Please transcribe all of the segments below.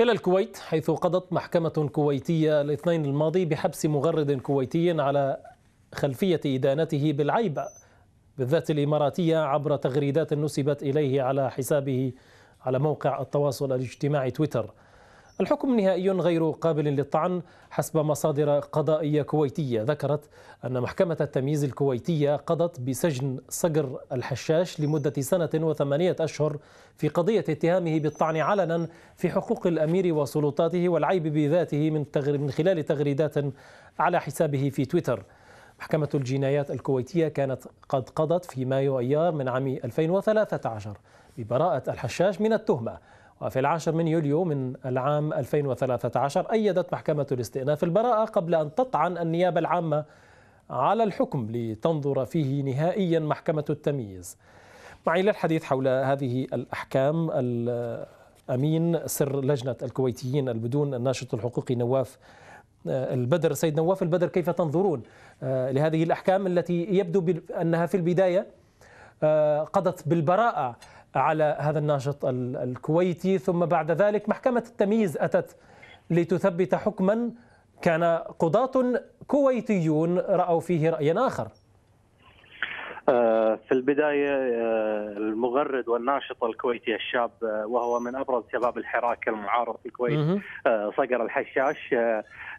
إلى الكويت حيث قضت محكمة كويتية الاثنين الماضي بحبس مغرد كويتي على خلفية إدانته بالعيب بالذات الإماراتية عبر تغريدات نسبت إليه على حسابه على موقع التواصل الاجتماعي تويتر. الحكم نهائي غير قابل للطعن حسب مصادر قضائية كويتية. ذكرت أن محكمة التمييز الكويتية قضت بسجن صقر الحشاش لمدة سنة وثمانية أشهر في قضية اتهامه بالطعن علنا في حقوق الأمير وسلطاته والعيب بذاته من, من خلال تغريدات على حسابه في تويتر. محكمة الجنايات الكويتية كانت قد قضت في مايو أيار من عام 2013 ببراءة الحشاش من التهمة. وفي العاشر من يوليو من العام 2013 أيدت محكمة الاستئناف البراءة قبل أن تطعن النيابة العامة على الحكم لتنظر فيه نهائيا محكمة التمييز. معي للحديث حول هذه الأحكام الأمين سر لجنة الكويتيين البدون الناشط الحقوقي نواف البدر. سيد نواف البدر كيف تنظرون لهذه الأحكام التي يبدو أنها في البداية قضت بالبراءة على هذا الناشط الكويتي. ثم بعد ذلك محكمة التمييز أتت لتثبت حكما كان قضاة كويتيون رأوا فيه رأيا آخر. في البداية المغرد والناشط الكويتي الشاب وهو من أبرز شباب الحراك المعارض في الكويت صقر الحشاش.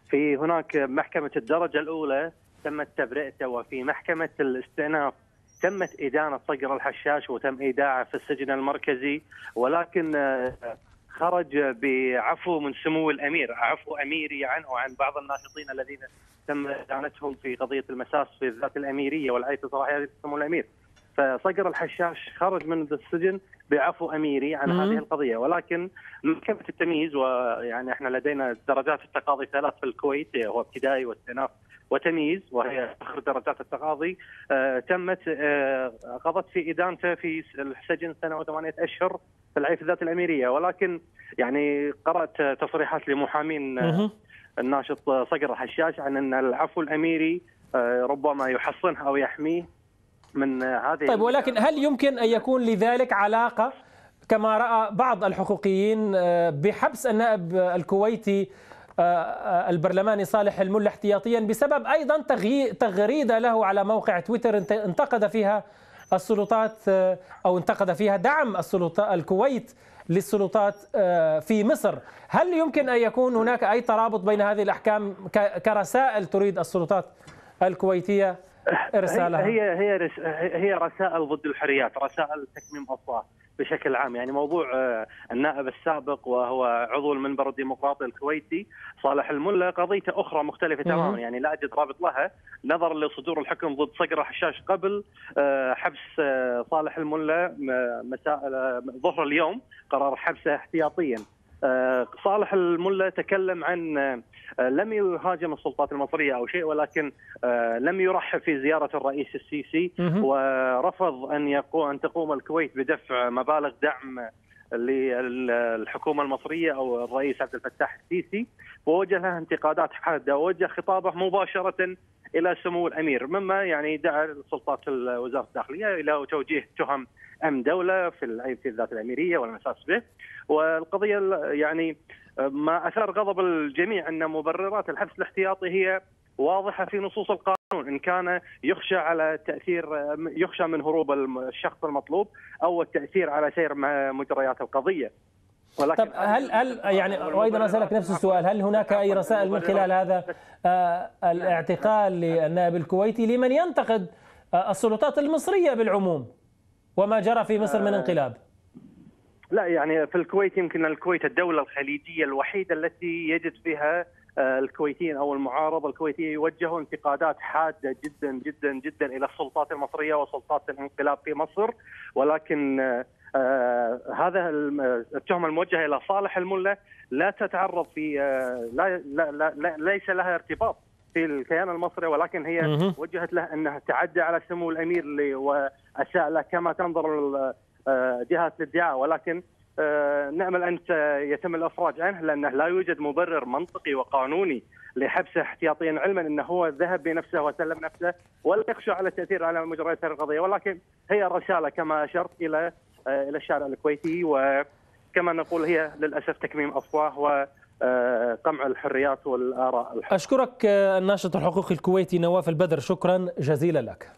في هناك محكمة الدرجة الأولى تمت تبرئته وفي محكمة الاستئناف تمت إدانة صقر الحشاش وتم إيداعه في السجن المركزي ولكن خرج بعفو من سمو الأمير عفو أميري عنه وعن بعض الناشطين الذين تم إدانتهم في قضية المساس في الذات الأميرية والعيش صلاحيات سمو الأمير. فصقر الحشاش خرج من السجن بعفو أميري عن هذه القضية. ولكن محكمة التمييز ويعني إحنا لدينا درجات التقاضي ثلاث في الكويت هو ابتدائي واستئناف وتمييز وهي آخر درجات التقاضي. آه تمت آه قضت في إدانته في السجن سنة وثمانية أشهر في العيف الذات الأميرية. ولكن يعني قرأت تصريحات لمحامين آه الناشط صقر الحشاش عن أن العفو الأميري آه ربما يحصنه أو يحميه. من هذه طيب ولكن هل يمكن أن يكون لذلك علاقة كما رأى بعض الحقوقيين بحبس النائب الكويتي البرلماني صالح الملا احتياطيا بسبب أيضا تغريدة له على موقع تويتر انتقد فيها السلطات أو انتقد فيها دعم السلطات الكويت للسلطات في مصر، هل يمكن أن يكون هناك أي ترابط بين هذه الأحكام كرسائل تريد السلطات الكويتية؟ ارسالها؟ هي هي هي رسائل ضد الحريات، رسائل تكميم اصوات بشكل عام، يعني موضوع النائب السابق وهو عضو المنبر الديمقراطي الكويتي صالح الملا قضيته أخرى مختلفة تماما، يعني لا أجد رابط لها نظرا لصدور الحكم ضد صقر الحشاش قبل حبس صالح الملا مساء ظهر اليوم قرار حبسه احتياطيا. صالح الملا تكلم عن لم يهاجم السلطات المصرية أو شيء ولكن لم يرحب في زيارة الرئيس السيسي ورفض أن يقوم أن تقوم الكويت بدفع مبالغ دعم للحكومة المصرية أو الرئيس عبد الفتاح السيسي. ووجه له انتقادات حادة ووجه خطابه مباشرة إلى سمو الأمير مما يعني دعا سلطات وزاره الداخلية إلى توجيه تهم امن دولة في في الذات الأميرية والمساس به. والقضية يعني ما أثار غضب الجميع أن مبررات الحبس الاحتياطي هي واضحة في نصوص القانون إن كان يخشى على تأثير يخشى من هروب الشخص المطلوب أو التأثير على سير مجريات القضية. ولكن طب هل هل يعني وأيضا أسألك نفس السؤال. هل هناك أي رسائل من خلال هذا آه الاعتقال للنائب الكويتي لمن ينتقد آه السلطات المصرية بالعموم وما جرى في مصر من انقلاب؟ لا يعني في الكويت يمكن الكويت الدولة الخليجية الوحيدة التي يجد فيها الكويتيين أو المعارضة الكويتية يوجهوا انتقادات حادة جدا جدا جدا إلى السلطات المصرية وسلطات الانقلاب في مصر. ولكن آه هذا التهمة الموجهة إلى صالح الملا لا تتعرض في آه لا, لا, لا, لا ليس لها ارتباط في الكيان المصري ولكن هي وجهت له أنها تعدى على سمو الأمير وأساء له كما تنظر جهات الادعاء ولكن نامل ان يتم الإفراج عنه لأنه لا يوجد مبرر منطقي وقانوني لحبسه احتياطيا علما إنه هو ذهب بنفسه وسلم نفسه ولا يخشى على التاثير على مجريات القضية. ولكن هي رساله كما أشرت إلى إلى الشارع الكويتي وك كما نقول هي للأسف تكميم أفواه وقمع الحريات والآراء الحرية. أشكرك الناشط الحقوقي الكويتي نواف البدر شكرا جزيلا لك